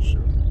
sure.